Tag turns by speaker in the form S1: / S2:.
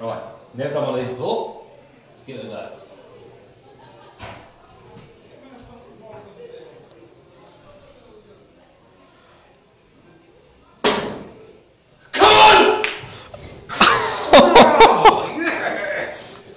S1: Right, never done one of these before. Let's give it a go. Come on! oh, yes!